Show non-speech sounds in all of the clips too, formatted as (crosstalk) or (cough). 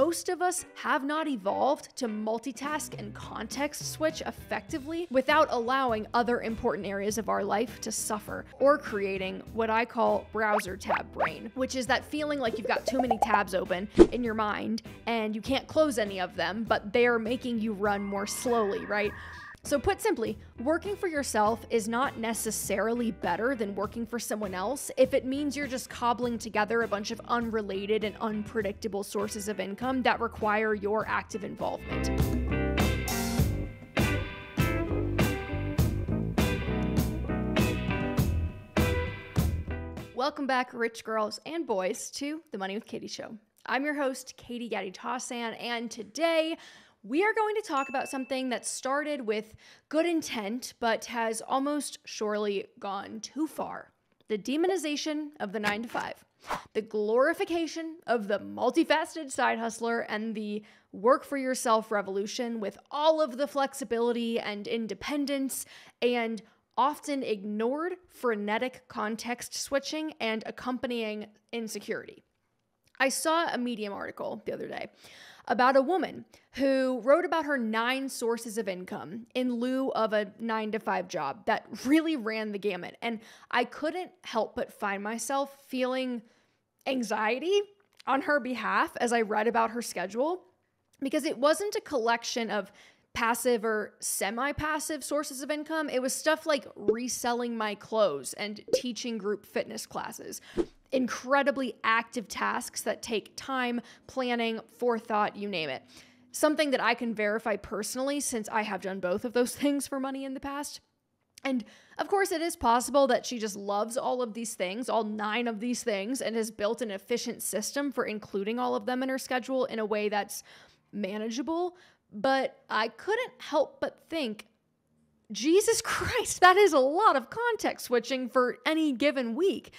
Most of us have not evolved to multitask and context switch effectively without allowing other important areas of our life to suffer or creating what I call browser tab brain, which is that feeling like you've got too many tabs open in your mind and you can't close any of them, but they're making you run more slowly, right? So, put simply, working for yourself is not necessarily better than working for someone else if it means you're just cobbling together a bunch of unrelated and unpredictable sources of income that require your active involvement. Welcome back, rich girls and boys, to the Money with Katie show. I'm your host, Katie Gatti Tassan, and today we are going to talk about something that started with good intent but has almost surely gone too far the demonization of the nine to five, the glorification of the multifaceted side hustler, and the work for yourself revolution with all of the flexibility and independence and often ignored frenetic context switching and accompanying insecurity. I saw a Medium article the other day about a woman who wrote about her nine sources of income in lieu of a nine to five job that really ran the gamut. And I couldn't help but find myself feeling anxiety on her behalf as I read about her schedule because it wasn't a collection of passive or semi passive sources of income. It was stuff like reselling my clothes and teaching group fitness classes incredibly active tasks that take time, planning, forethought, you name it. Something that I can verify personally since I have done both of those (laughs) things for money in the past. And of course, it is possible that she just loves all of these things, all nine of these things, and has built an efficient system for including all of them in her schedule in a way that's manageable. But I couldn't help but think, Jesus (laughs) Christ, that is a lot of context switching for any given week.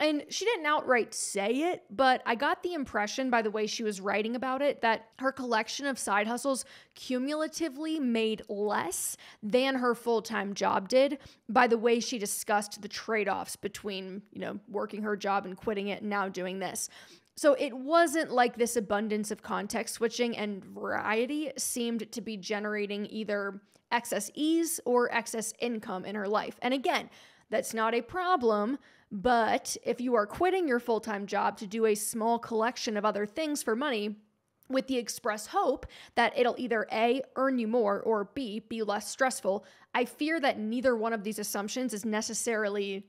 And she didn't outright say it, but I got the impression by the way she was writing about it that her collection of side hustles cumulatively made less than her full-time job did by the way she discussed the trade-offs between, you know, working her job and quitting it and now doing this. So it wasn't like this abundance of context switching and variety seemed to be generating either excess ease or excess income in her life. And again, that's not a problem but if you are quitting your full time job to do a small collection of other things for money, with the express hope that it'll either A, earn you more, or B, be less stressful, I fear that neither one of these assumptions is necessarily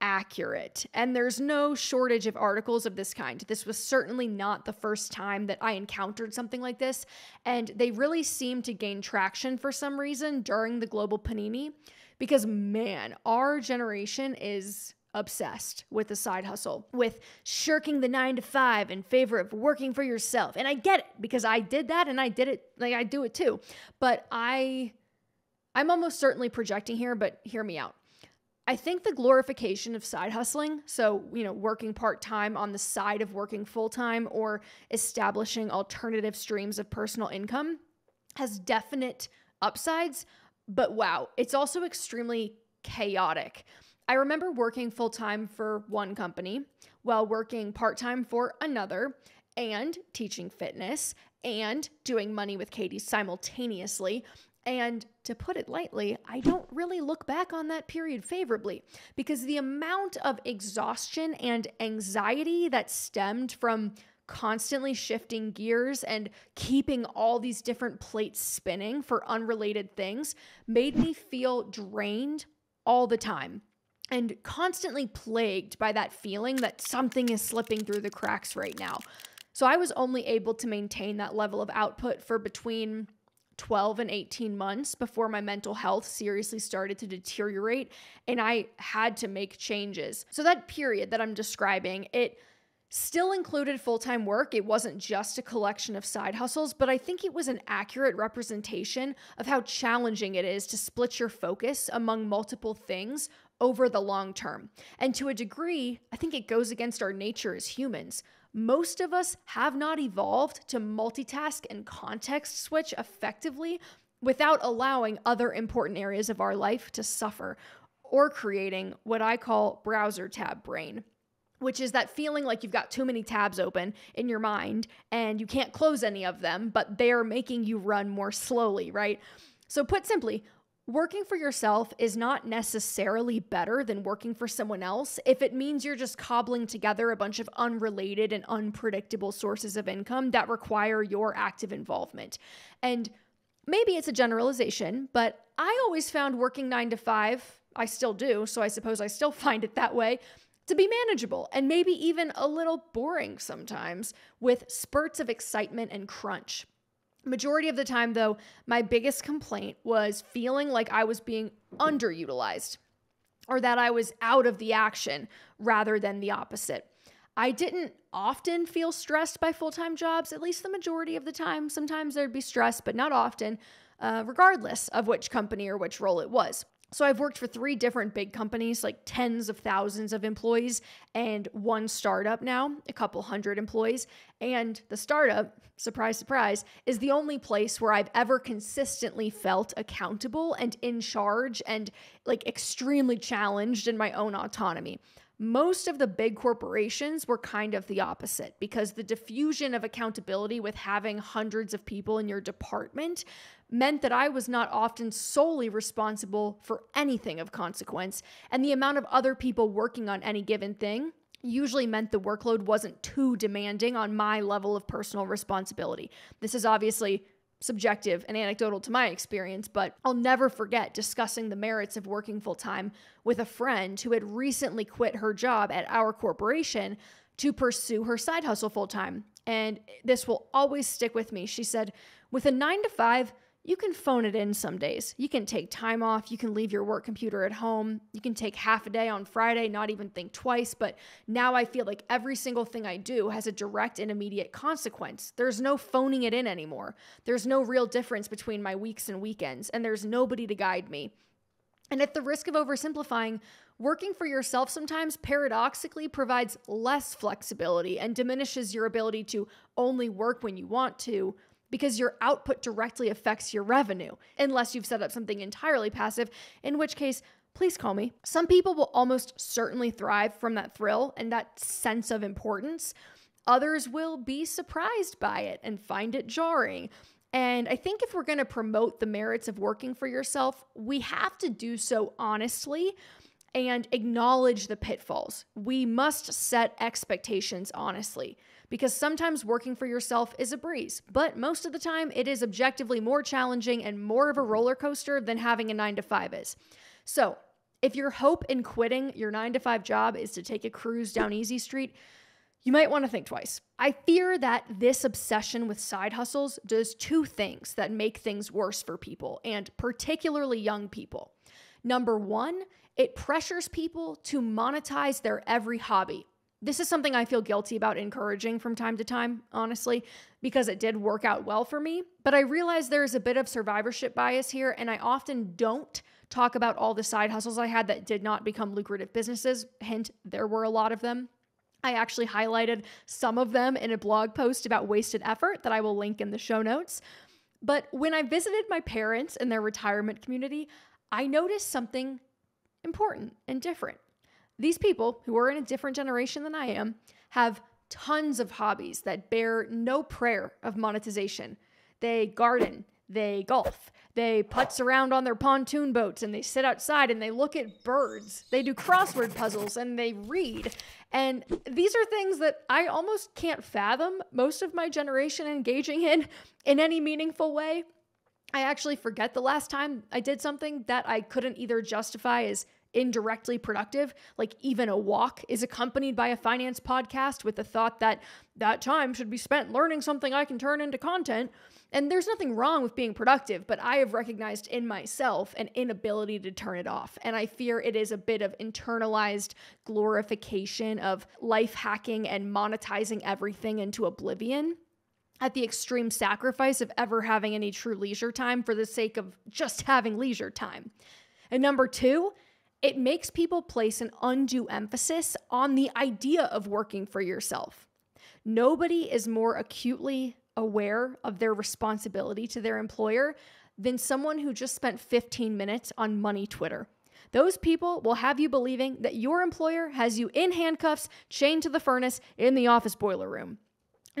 accurate. And there's no shortage of articles of this kind. This was certainly not the first time that I encountered something like this. And they really seem to gain traction for some reason during the global panini because, man, our generation is obsessed with the side hustle, with shirking the nine to five in favor of working for yourself. And I get it because I did that and I did it like I do it too. But I I'm almost certainly projecting here, but hear me out. I think the glorification of side hustling, so, you know, working part time on the side of working full time or establishing alternative streams of personal income, has definite upsides. But wow, it's also extremely chaotic. I remember working full time for one company while working part time for another and teaching fitness and doing money with Katie simultaneously. And to put it lightly, I don't really look back on that period favorably because the amount of exhaustion and anxiety that stemmed from constantly shifting gears and keeping all these different plates spinning for unrelated things made me feel drained all the time and constantly plagued by that feeling that something is slipping through the cracks right now. So I was only able to maintain that level of output for between 12 and 18 months before my mental health seriously started to deteriorate and I had to make changes. So that period that I'm describing, it still included full time work. It wasn't just a collection of side hustles, but I think it was an accurate representation of how challenging it is to split your focus among multiple things over the long term. And to a degree, I think it goes against our nature as humans. Most of us have not evolved to multitask and context switch effectively without allowing other important areas of our life to suffer or creating what I call browser tab brain. which is that feeling like you've got too many tabs open in your mind and you can't close any of them, but they're making you run more slowly, right? So, put simply, working for yourself is not necessarily better than working for someone else if it means you're just cobbling together a bunch of unrelated and unpredictable sources of income that require your active involvement. And maybe it's a generalization, but I always found working nine to five, I still do, so I suppose I still (laughs) find it that way, to be manageable and maybe even a little boring sometimes with spurts of excitement and crunch. Majority of the time, though, my biggest complaint was feeling like I was being underutilized or that I was out of the action rather than the opposite. I didn't often feel stressed by full time jobs, at least the majority of the time. Sometimes there'd be stress, but not often, uh, regardless of which company or which role it was. So I've worked for three different big companies, like tens of thousands of employees, and one startup now, a couple hundred employees. And the startup, surprise, surprise, is the only place where I've ever consistently felt accountable and in charge and like extremely challenged in my own autonomy. Most of the big corporations were kind of the opposite because the diffusion of accountability with having hundreds of people in your department meant that I was not often solely responsible for anything of consequence, and the amount of other people working on any given thing usually meant the workload wasn't too demanding on my level of personal responsibility. This is obviously subjective and anecdotal to my experience, but I'll never forget discussing the merits of working full time with a friend who had recently quit her job at our corporation to pursue her side hustle full time. And this will always stick with me. She said, with a nine to five, you can phone it in some days. You can take time off. You can leave your work computer at home. You can take half a day on Friday, not even think twice. But now I feel like every single thing I do has a direct and immediate consequence. There's no phoning it in anymore. There's no real difference between my weeks and weekends, and there's nobody to guide me. And at the risk of oversimplifying, working for yourself sometimes paradoxically provides less flexibility and diminishes your ability to only work when you want to because your output directly affects your revenue, unless you've set up something entirely passive, in which case, please call me. Some people will almost certainly thrive from that thrill and that sense of importance. Others will be surprised by it and find it jarring. And I think if we're going to promote the merits of working for yourself, we have to do so honestly and acknowledge the pitfalls. We must set expectations honestly because sometimes working for yourself is a breeze, but most of the time it is objectively more challenging and more of a roller coaster than having a nine to five is. So, if your hope in quitting your nine to five job is to take a cruise down Easy Street, you might want to think twice. I fear that this obsession with side hustles does two things that make things worse for people, and particularly young people. Number one, it pressures people to monetize their every hobby, this is something I feel guilty about encouraging from time to time, honestly, because it did work out well for me. But I realize there is a bit of survivorship bias here, and I often don't talk about all the side hustles I had that did not become lucrative businesses. Hint, there were a lot of them. I actually highlighted some of them in a blog post about wasted effort that I will link in the show notes. But when I visited my parents in their retirement community, I noticed something important and different. These people, who are in a different generation than I am, have tons of hobbies that bear no prayer of monetization. They garden, they golf, they putz around on their pontoon boats, and they sit outside and they look at birds. They do crossword puzzles and they read. And these are things that I almost can't fathom most of my generation engaging in in any meaningful way. I actually forget the last time I did something that I couldn't either justify as indirectly productive, like even a walk, is accompanied by a finance podcast with the thought that that time should be spent learning something I can turn into content. And there's nothing wrong with being productive, but I have recognized in myself an inability to turn it off. And I fear it is a bit of internalized glorification of life hacking and monetizing everything into oblivion at the extreme sacrifice of ever having any true leisure time for the sake of just having leisure time. And number two, it makes people place an undue emphasis on the idea of working for yourself. Nobody is more acutely aware of their responsibility to their employer than someone who just spent 15 minutes on money Twitter. Those people will have you believing that your employer has you in handcuffs, chained to the furnace in the office boiler room.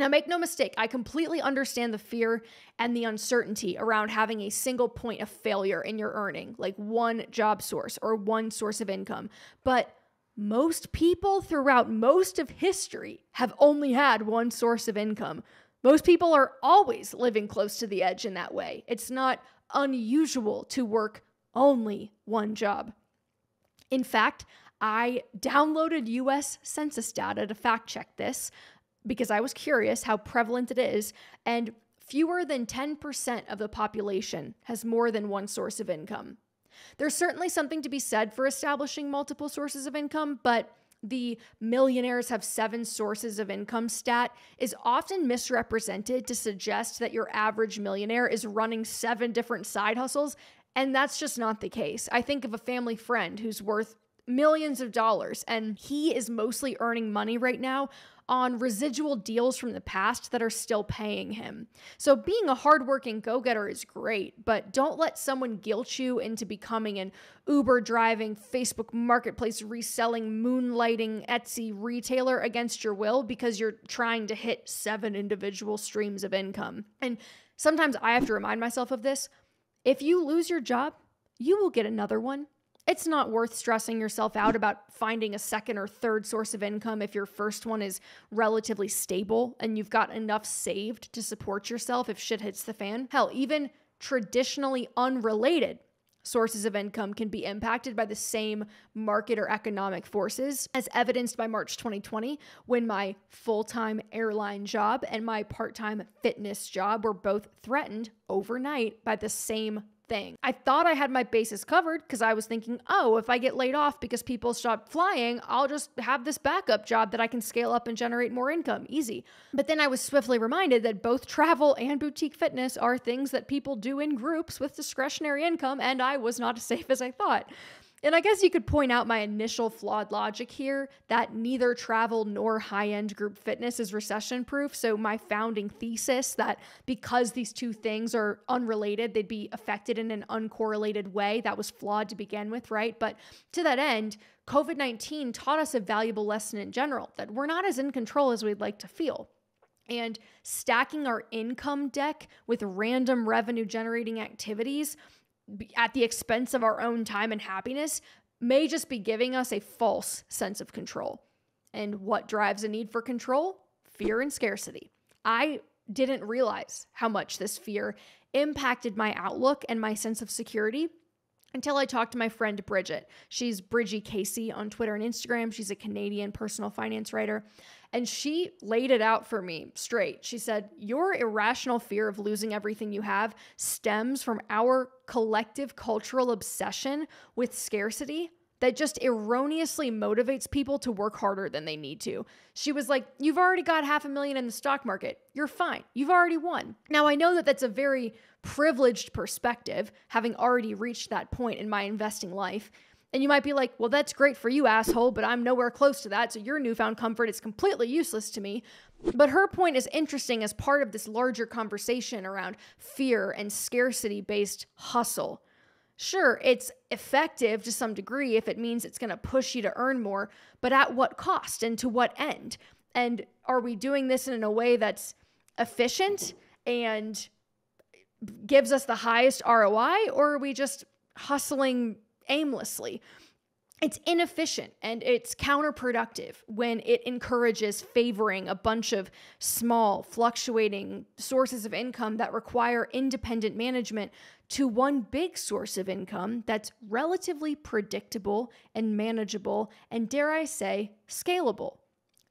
Now, make no mistake, I completely understand the fear and the uncertainty around having a single point of failure in your earning, like one job source or one source of income. But most people throughout most of history have only had one source of income. Most people are always living close to the edge in that way. It's not unusual to work only one job. In fact, I downloaded US Census data to fact check this because I was curious how prevalent it is, and fewer than 10% of the population has more than one source of income. There's certainly something to be said for establishing multiple sources of income, but the millionaires have seven sources of income stat is often misrepresented to suggest that your average millionaire is running seven different side hustles. And that's just not the case. I think of a family friend who's worth millions of dollars and he is mostly earning money right now on residual deals from the past that are still paying him. So being a hardworking go-getter is great, but don't let someone guilt you into becoming an Uber driving, Facebook marketplace reselling, moonlighting Etsy retailer against your will because you're trying to hit seven individual streams of income. And sometimes I have to remind myself of this. If you lose your job, you will get another one. It's not worth stressing yourself out about finding a second or third source of income if your first one is relatively stable and you've got enough saved to support yourself if shit hits the fan. Hell, even traditionally unrelated sources of income can be impacted by the same market or economic forces, as evidenced by March 2020, when my full time airline job and my part time fitness job were both threatened overnight by the same thing. I thought I had my bases covered because I was thinking, oh, if I get laid off because people stop flying, I'll just have this backup job that I can scale up and generate more income. Easy. But then I was swiftly reminded that both travel and boutique fitness are things that people do in groups with discretionary income, and I was not as safe as I thought. And I guess you could point out my initial flawed logic here that neither travel nor high end group fitness is recession proof. So, my founding thesis that because these two things are unrelated, they'd be affected in an uncorrelated way, that was flawed to begin with, right? But to that end, COVID 19 taught us a valuable lesson in general that we're not as in control as we'd like to feel. And stacking our income deck with random revenue generating activities at the expense of our own time and happiness may just be giving us a false sense of control. And what drives a need for control? Fear and scarcity. I didn't realize how much this fear impacted my outlook and my sense of security until I talked to my friend Bridget. She's Bridgie Casey on Twitter and Instagram. She's a Canadian personal finance writer. And she laid it out for me straight. She said, Your irrational fear of losing everything you have stems from our collective cultural obsession with scarcity that just erroneously motivates people to work harder than they need to. She was like, You've already got half a million in the stock market. You're fine. You've already won. Now, I know that that's a very privileged perspective, having already reached that point in my investing life. And you might be like, well, that's great for you, asshole, but I'm nowhere close to that. So your newfound comfort is completely useless to me. But her point is interesting as part of this larger conversation around fear and scarcity based hustle. Sure, it's effective to some degree if it means it's going to push you to earn more, but at what cost and to what end? And are we doing this in a way that's efficient and gives us the highest ROI, or are we just hustling aimlessly. It's inefficient and it's counterproductive when it encourages favoring a bunch of small, fluctuating sources of income that require independent management to one big source of income that's relatively predictable and manageable and, dare I say, scalable.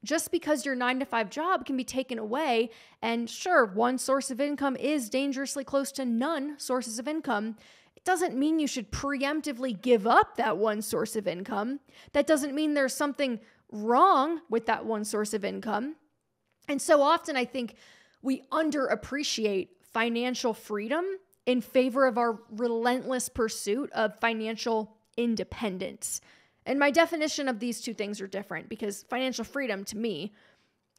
Just because your nine to five job can be taken away, and sure, one source of income is dangerously close to none sources of income, it doesn't mean you should preemptively give up that one source of income. That doesn't mean there's something wrong with that one source of income. And so often I think we underappreciate financial freedom in favor of our relentless pursuit of financial independence. And my definition of these two things are different because financial freedom to me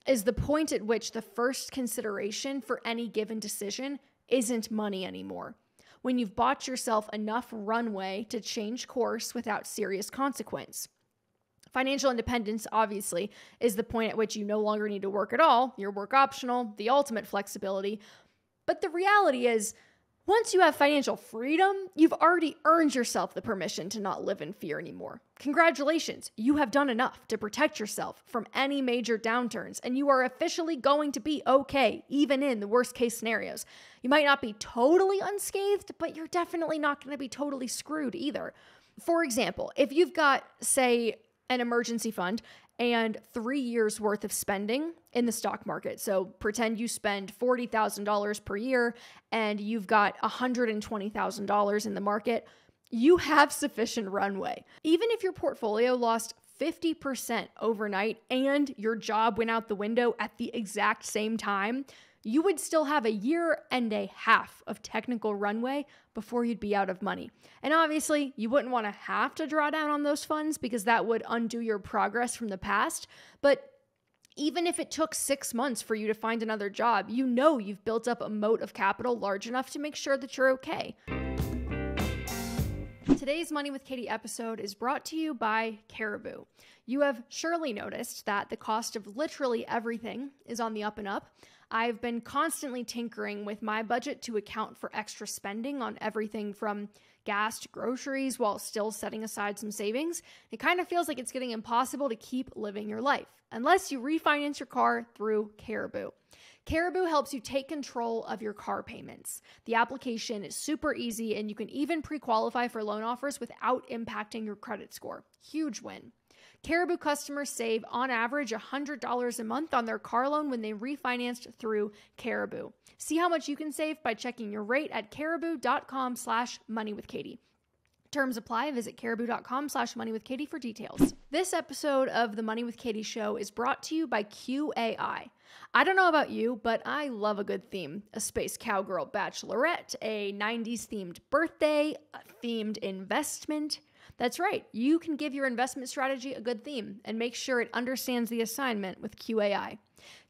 is the point at which the first consideration for any given decision isn't money anymore. When you've bought yourself enough runway to change course without serious consequence. Financial independence, obviously, is the point at which you no longer need to work at all. You're work optional, the ultimate flexibility. But the reality is, once you have financial freedom, you've already earned yourself the permission to not live in fear anymore. Congratulations, you have done enough to protect yourself from any major downturns, and you are officially going to be okay, even in the worst case scenarios. You might not be totally unscathed, but you're definitely not going to be totally screwed either. For example, if you've got, say, an emergency fund and three years worth of spending in the stock market. So pretend you spend $40,000 per year and you've got $120,000 in the market. You have sufficient runway. Even if your portfolio lost 50% overnight and your job went out the window at the exact same time, you would still have a year and a half of technical runway before you'd be out of money. And obviously, you wouldn't want to have to draw down on those funds because that would undo your progress from the past. But even if it took six months for you to find another job, you know you've built up a moat of capital large enough to make sure that you're okay. Today's Money with Katie episode is brought to you by Caribou. You have surely noticed that the cost of literally everything is on the up and up. I've been constantly tinkering with my budget to account for extra spending on everything from gas to groceries while still setting aside some savings. It kind of feels like it's getting impossible to keep living your life unless you refinance your car through Caribou. Caribou helps you take control of your car payments. The application is super easy and you can even pre qualify for loan offers without impacting your credit score. Huge win. Caribou customers save on average $100 a month on their car loan when they refinanced through Caribou. See how much you can save by checking your rate at caribou.com slash money with Katie. Terms apply. Visit caribou.com slash money with Katie for details. This episode of the Money with Katie show is brought to you by QAI. I don't know about you, but I love a good theme. A space cowgirl bachelorette, a 90s themed birthday, a themed investment. That's right, you can give your investment strategy a good theme and make sure it understands the assignment with QAI.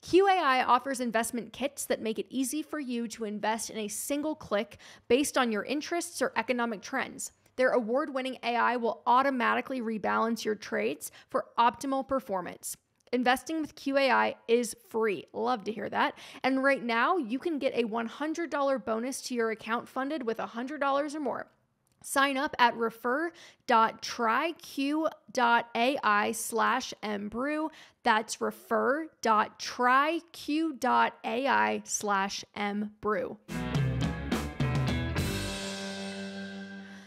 QAI offers investment kits that make it easy for you to invest in a single click based on your interests or economic trends. Their award winning AI will automatically rebalance your trades for optimal performance. Investing with QAI is free. Love to hear that. And right now, you can get a $100 bonus to your account funded with $100 or more. Sign up at refer.tryq.ai slash mbrew. That's refer.tryq.ai slash mbrew.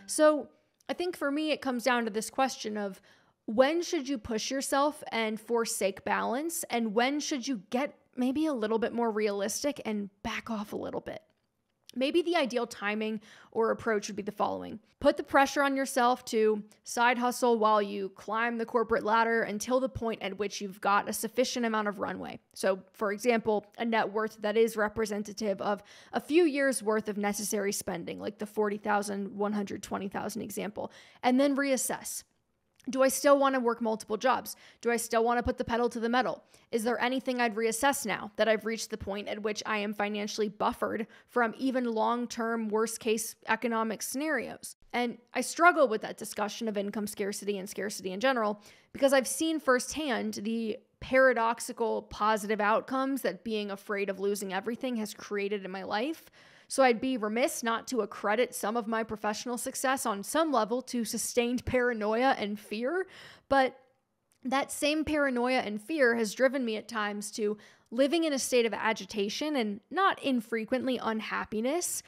So I think for me, it comes down to this question of when should you push yourself and forsake balance? And when should you get maybe a little bit more realistic and back off a little bit? Maybe the ideal timing or approach would be the following put the pressure on yourself to side hustle while you climb the corporate ladder until the point at which you've got a sufficient amount of runway. So, for example, a net worth that is representative of a few years worth of necessary spending, like the 40,000, 120,000 example, and then reassess. Do I still want to work multiple jobs? Do I still want to put the pedal to the metal? Is there anything I'd reassess now that I've reached the point at which I am financially buffered from even long term, worst case economic scenarios? And I struggle with that discussion of income scarcity and scarcity in general because I've seen firsthand the paradoxical positive outcomes that being afraid of losing everything has created in my life. So I'd be remiss not to accredit some of my professional success on some level to sustained (laughs) paranoia and fear. But that same paranoia and fear has driven me at times to living in a state of agitation and not infrequently unhappiness.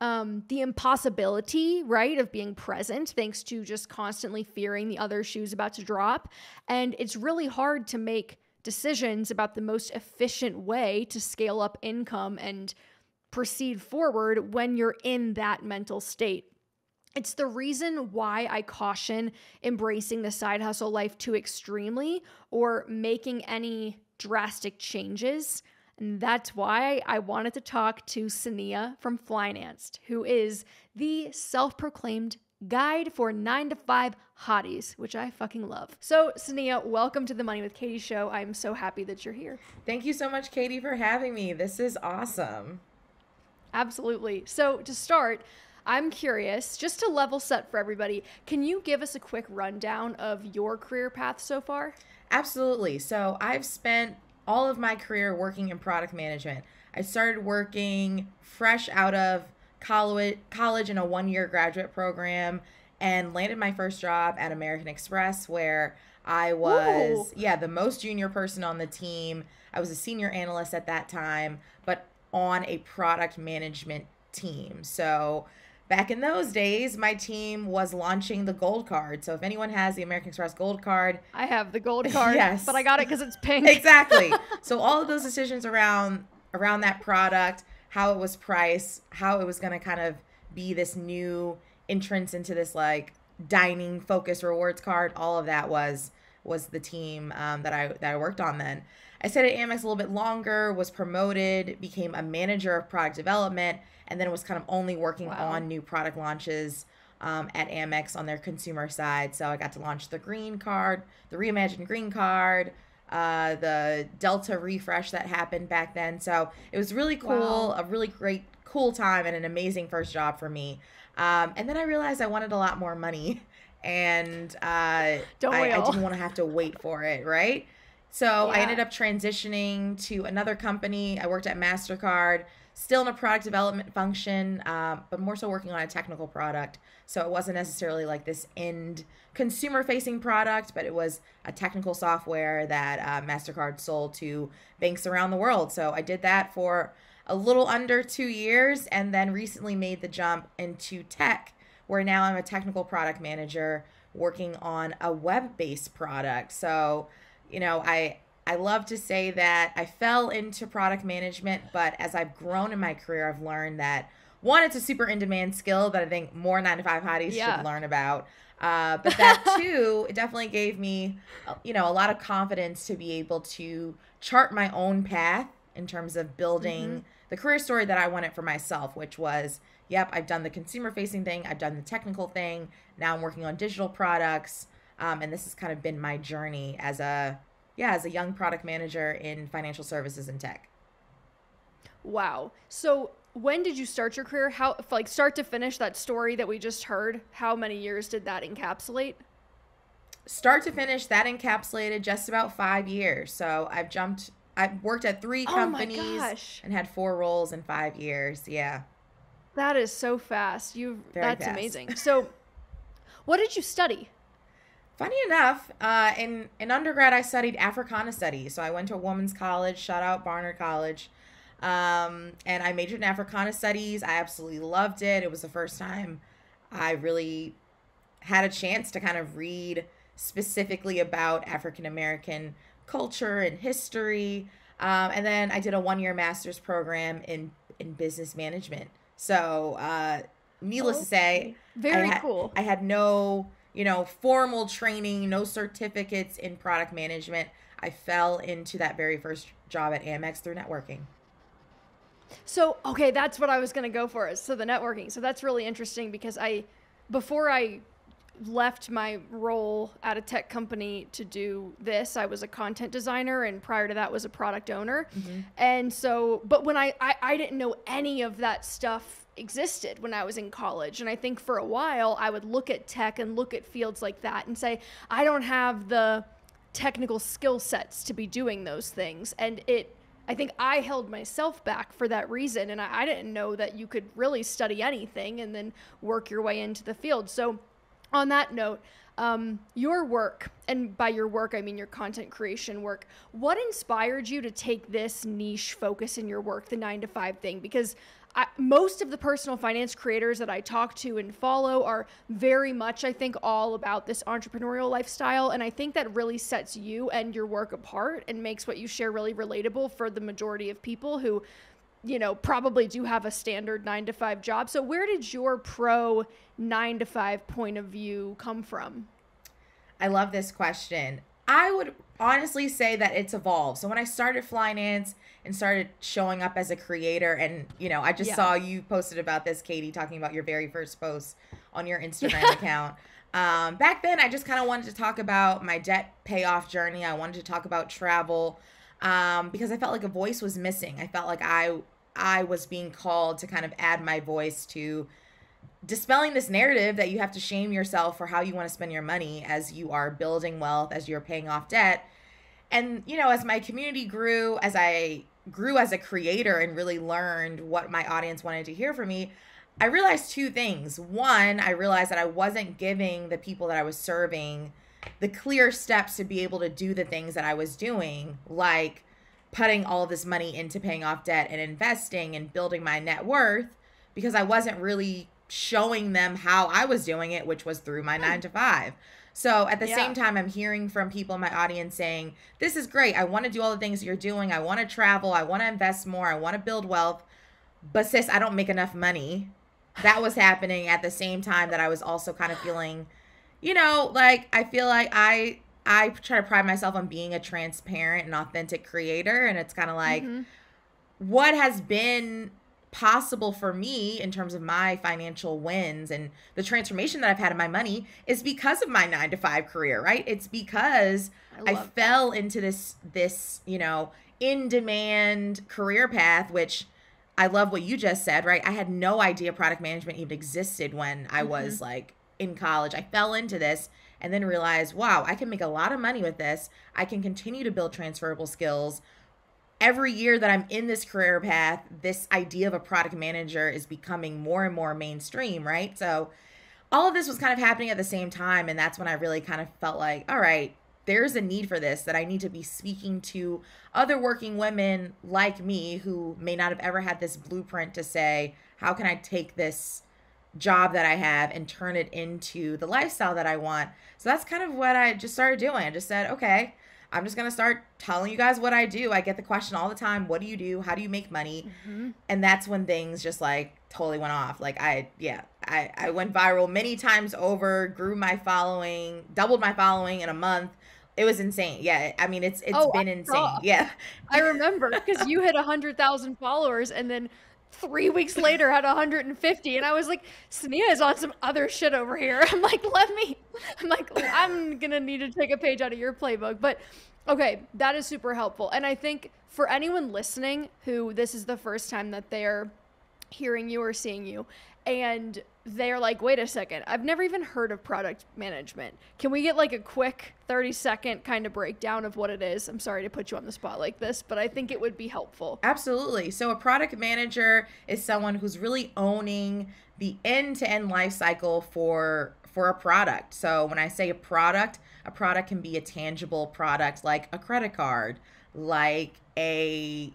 Um, the impossibility, right, of being present thanks to just constantly fearing the other shoe's about to drop. And it's really hard to make decisions about the most efficient way to scale up income and proceed forward when you're in that mental state. It's the reason why I caution embracing the side hustle life too extremely or making any drastic changes. And that's why I wanted to talk to Cinneah from Flynanced, who is the self proclaimed guide for nine to five hotties, which I fucking love. So, Cinneah, welcome to the Money with Katie show. I'm so happy that you're here. Thank you so much, Katie, for having me. This is awesome. Absolutely. So, to start, I'm curious, just to level set for everybody, can you give us a quick rundown of your career path so far? Absolutely. So I've spent all of my career working in product management. I started working fresh out of college, college in a one year graduate program and landed my first job at American Express where I was, Ooh. yeah, the most junior person on the team. I was a senior analyst at that time, but on a product management team. So back in those days, my team was launching the gold card. So if anyone has the American Express gold card, I have the gold card. (laughs) yes, but I got it because it's pink. exactly. (laughs) So all of those decisions around around that product, how it was priced, how it was going to kind of be this new entrance into this like dining focus rewards card, all of that was was the team um, that I that I worked on then. I stayed at Amex a little bit longer, was promoted, became a manager of product development, and then was kind of only working wow. on new product launches um, at Amex on their consumer side. So I got to launch the green card, the reimagined green card, uh, the Delta refresh that happened back then. So it was really cool, wow. a really great, cool time, and an amazing first job for me. Um, and then I realized I wanted a lot more money, and uh, I, I didn't want to have to wait for it, right? So yeah. I ended up transitioning to another company. I worked at MasterCard, still in a product development function, um, but more so working on a technical product. So it wasn't necessarily like this end consumer facing product, but it was a technical software that uh, MasterCard sold to banks around the world. So I did that for a little under two years and then recently made the jump into tech, where now I'm a technical product manager working on a web based product. So you know, I I love to say that I fell into product management, but as I've grown in my career, I've learned that one, it's a super in demand skill that I think more nine to five hotties yeah. should learn about. Uh, (laughs) but that too, it definitely gave me, you know, a lot of confidence to be able to chart my own path in terms of building mm-hmm. the career story that I wanted for myself, which was, yep, I've done the consumer facing thing, I've done the technical thing. Now I'm working on digital products. Um, and this has kind of been my journey as a yeah as a young product manager in financial services and tech. Wow. So when did you start your career? How like start to finish that story that we just heard? How many years did that encapsulate? Start to finish, that encapsulated just about five years. So I've jumped. I've worked at three companies and had four roles in five years. Yeah. That is so fast. You that's fast. amazing. So, (laughs) what did you study? Funny enough, uh, in in undergrad, I studied Africana studies. So I went to a women's college. Shout out Barnard College. Um, and I majored in Africana studies. I absolutely loved it. It was the first time I really had a chance to kind of read specifically about African American culture and history. Um, and then I did a one year master's program in in business management. So, uh, needless to say, very I cool. I had no you know, formal training, no certificates in product management. I fell into that very first job at Amex through networking. So, okay, that's what I was going to go for. So, the networking. So, that's really interesting because I, before I left my role at a tech company to do this, I was a content designer, and prior to that, was a product owner. Mm-hmm. And so, but when I, I, I didn't know any of that stuff existed when I was in college. And I think for a while, I would look at tech and look at fields like that and say, I don't have the technical skill sets to be doing those things. And it, I think I held myself back for that reason. And I, I didn't know that you could really study anything and then work your way into the field. So, on that note, um, your work, and by your work, I mean your content creation work, what inspired you to take this niche focus in your work, the nine to five thing? Because I, most of the personal finance creators that I talk to and follow are very much, I think, all about this entrepreneurial lifestyle. And I think that really sets you and your work apart and makes what you share really relatable for the majority of people who, you know, probably do have a standard nine to five job. So, where did your pro nine to five point of view come from? I love this question. I would honestly say that it's evolved. So when I started Flynanced and started showing up as a creator, and you know, I just yeah. saw you posted about this, Katie, talking about your very first post on your Instagram (laughs) account. Um, back then, I just kind of wanted to talk about my debt payoff journey. I wanted to talk about travel um, because I felt like a voice was missing. I felt like I I was being called to kind of add my voice to dispelling this narrative that you have to shame yourself for how you want to spend your money as you are building wealth, as you're paying off debt. And, you know, as my community grew, as I grew as a creator and really learned what my audience wanted to hear from me, I realized two things. One, I realized that I wasn't giving the people that I was serving the clear steps to be able to do the things that I was doing, like putting all this money into paying off debt and investing and building my net worth, because I wasn't really showing them how I was doing it, which was through my nine to five. So at the yeah. same time, I'm hearing from people in my audience saying, This is great. I want to do all the things you're doing. I want to travel. I want to invest more. I want to build wealth. But sis, I don't make enough money. That was happening at the same time that I was also kind of feeling, you know, like I feel like I I try to pride myself on being a transparent and authentic creator. And it's kind of like mm-hmm. what has been possible for me in terms of my financial wins and the transformation that I've had in my money is because of my 9 to 5 career, right? It's because I, I fell that. into this this, you know, in demand career path which I love what you just said, right? I had no idea product management even existed when I mm-hmm. was like in college. I fell into this and then realized, wow, I can make a lot of money with this. I can continue to build transferable skills every year that I'm in this career path, this idea of a product manager is becoming more and more mainstream, right? So all of this was kind of happening at the same time. And that's when I really kind of felt like, all right, there's a need for this, that I need to be speaking to other working women like me who may not have ever had this blueprint to say, how can I take this job that I have and turn it into the lifestyle that I want? So that's kind of what I just started doing. I just said, okay, I'm just going to start telling you guys what I do. I get the question all the time what do you do? How do you make money? Mm-hmm. And that's when things just like totally went off. Like, I, yeah, I, I went viral many times over, grew my following, doubled my following in a month. It was insane. Yeah, I mean, it's it's oh, been insane. Yeah, I remember because you hit a hundred thousand followers, and then three weeks later had 150 and i was like Cinneah is on some other shit over here. (laughs) I'm like let me i'm like i'm gonna need to take a page out of your playbook. But okay that is super helpful. And i think for anyone listening who this is the first time that they're hearing you or seeing you and they're like, wait a second, I've never even heard of product management. Can we get like a quick 30 second kind of breakdown of what it is? I'm sorry to put you on the spot like this, but I think it would be helpful. Absolutely. So, a product manager is someone who's really owning the end to end life cycle for for a product. So, when I say a product, a product can be a tangible product like a credit card, like a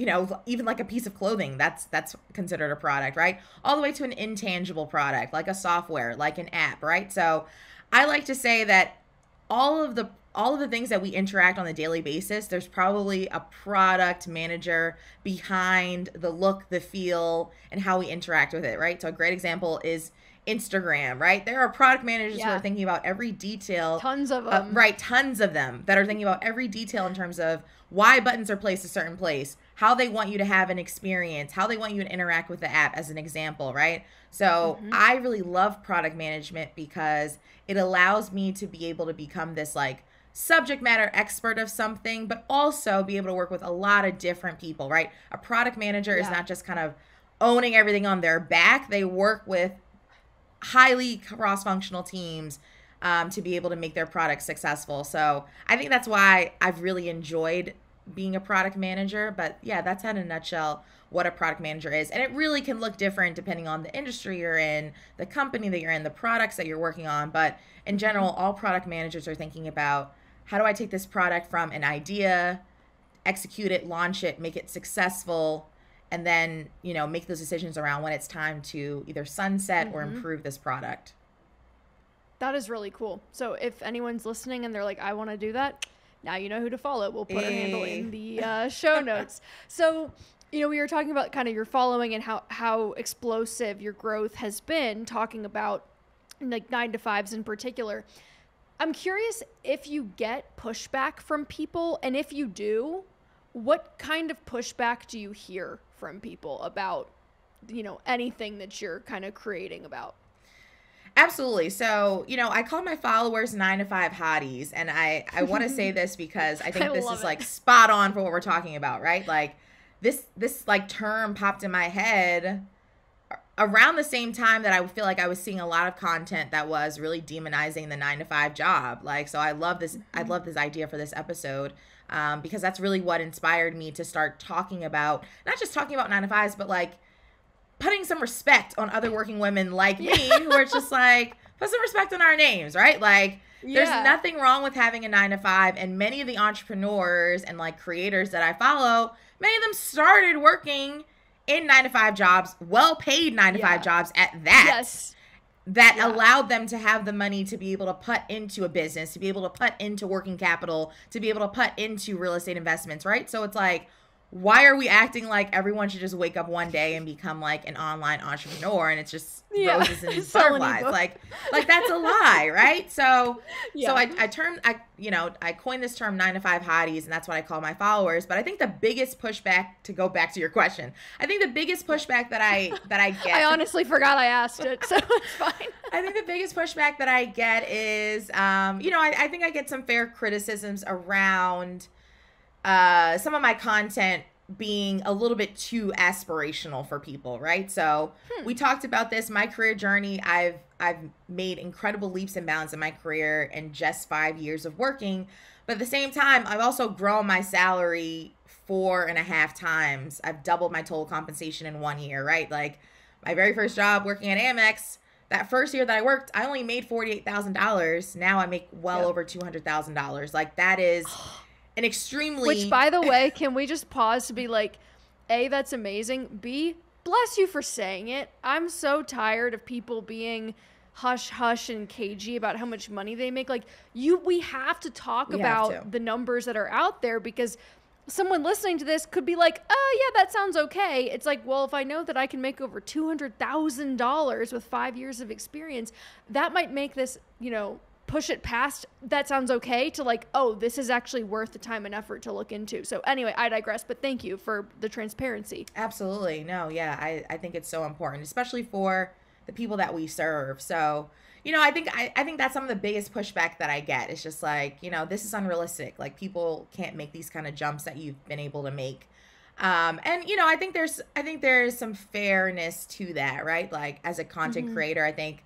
you know even like a piece of clothing that's that's considered a product right? All the way to an intangible product like a software like an app right? So i like to say that all of the all of the things that we interact on a daily basis there's probably a product manager behind the look the feel and how we interact with it right? So a great example is Instagram, right? There are product managers yeah. who are thinking about every detail. Tons of them. Uh, right, tons of them that are thinking about every detail in terms of why buttons are placed a certain place, how they want you to have an experience, how they want you to interact with the app, as an example, right? So mm-hmm. I really love product management because it allows me to be able to become this like subject matter expert of something, but also be able to work with a lot of different people, right? A product manager yeah. is not just kind of owning everything on their back, they work with highly cross functional teams um, to be able to make their products successful. So I think that's why I've really enjoyed being a product manager. But yeah, that's in a nutshell what a product manager is. And it really can look different depending on the industry you're in, the company that you're in, the products that you're working on. But in general, all product managers are thinking about how do I take this product from an idea, execute it, launch it, make it successful, and then, you know, make those decisions around when it's time to either sunset mm-hmm. or improve this product. That is really cool. So if anyone's listening and they're like, I want to do that, now you know who to follow. We'll put hey. her handle in the uh, show (laughs) notes. So, you know, we were talking about kind of your following and how, how explosive your growth has been, talking about like nine to fives in particular. I'm curious if you get pushback from people, and if you do, what kind of pushback do you hear from people about, you know, anything that you're kind of creating about? Absolutely. So, you know, I call my followers nine to five hotties. And I, I want to say (laughs) this because I think I this is it. like spot on for what we're talking about, right? Like this, this like term popped in my head around the same time that I feel like I was seeing a lot of content that was really demonizing the nine to five job. Like, so I love this. I mm-hmm. love this idea for this episode um, because that's really what inspired me to start talking about not just talking about nine to fives, but like putting some respect on other working women like me who are just like put some respect on our names, right? Like. There's nothing wrong with having a nine to five, and many of the entrepreneurs and like creators that I follow, many of them started working in nine to five jobs, well paid nine to Yeah. five jobs at that Yes. That Yeah. allowed them to have the money to be able to put into a business, to be able to put into working capital, to be able to put into real estate investments, right? So it's like, why are we acting like everyone should just wake up one day and become like an online entrepreneur and it's just Yeah. roses (laughs) and butterflies? Like, like that's a lie, (laughs) right? So, Yeah. so I, I turned, I, you know, I coined this term nine to five hotties, and that's what I call my followers. But I think the biggest pushback, to go back to your question, I think the biggest pushback that I that I (laughs) get, I honestly forgot I asked it, so it's fine. I think the biggest pushback that I get is, um, you know, I, I think I get some fair criticisms around uh, some of my content being a little bit too aspirational for people, right? So we talked about this. My career journey, I've I've made incredible leaps and bounds in my career in just five years of working, but at the same time, I've also grown my salary four and a half times. I've doubled my total compensation in one year, right? Like my very first job working at Amex, that first year that I worked, I only made forty-eight thousand dollars. Now I make well Yep. over two hundred thousand dollars. Like that is (gasps) an extremely Which, by the way, (laughs) can we just pause to be like, A, that's amazing. B, bless you for saying it. I'm so tired of people being hush hush and cagey about how much money they make. Like, you, we have to talk We about to. the numbers that are out there because someone listening to this could be like, oh, yeah, that sounds okay. It's like, well, if I know that I can make over $200,000 with five years of experience, that might make this, you know, push it past that sounds okay to like, oh, this is actually worth the time and effort to look into. So, anyway, I digress, but thank you for the transparency. Absolutely. No, yeah. I, I think it's so important, especially for the people that we serve. So, you know, I think I, I think that's some of the biggest pushback that I get. It's just like, you know, this is unrealistic. Like people can't make these kind of jumps that you've been able to make. Um, and you know, I think there's I think there's some fairness to that, right? Like as a content creator, I think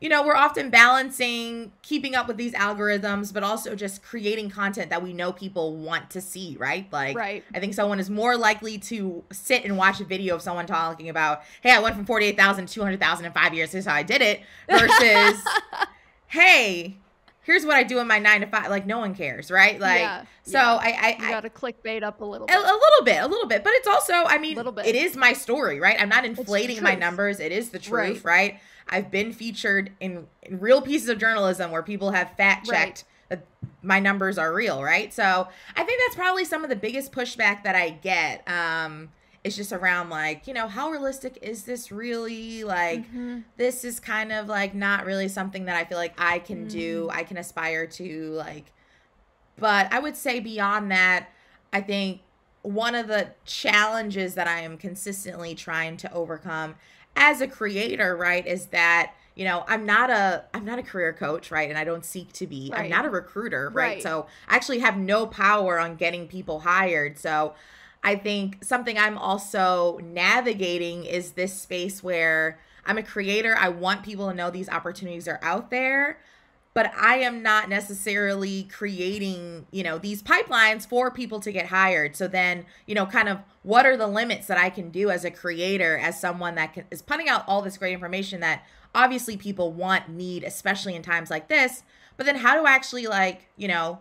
you know, we're often balancing keeping up with these algorithms, but also just creating content that we know people want to see, right? Like, Right. I think someone is more likely to sit and watch a video of someone talking about, hey, I went from 48,000 to 200,000 in five years. Here's how I did it. (laughs) Versus, hey, here's what I do in my nine to five. Like, no one cares, right? Like, Yeah, so yeah. I, I, got to clickbait up a little bit. a little bit, a little bit, but it's also, I mean, Little bit. it is my story, right? I'm not inflating my numbers. It is the truth, Right. right? I've been featured in, in real pieces of journalism where people have fact checked that my numbers are real, right? So I think that's probably some of the biggest pushback that I get. Um, it's just around like, you know, how realistic is this really? Like, Mm-hmm. this is kind of like not really something that I feel like I can do, Mm. I can aspire to, like, but I would say beyond that, I think one of the challenges that I am consistently trying to overcome as a creator, right, is that you know i'm not a i'm not a career coach right and i don't seek to be i'm not a recruiter right? Right. so i actually have no power on getting people hired so i think something i'm also navigating is this space where i'm a creator i want people to know these opportunities are out there but I am not necessarily creating, you know, these pipelines for people to get hired. So then, you know, kind of what are the limits that I can do as a creator, as someone that can, is putting out all this great information that obviously people want, need, especially in times like this. But then how do I actually like, you know,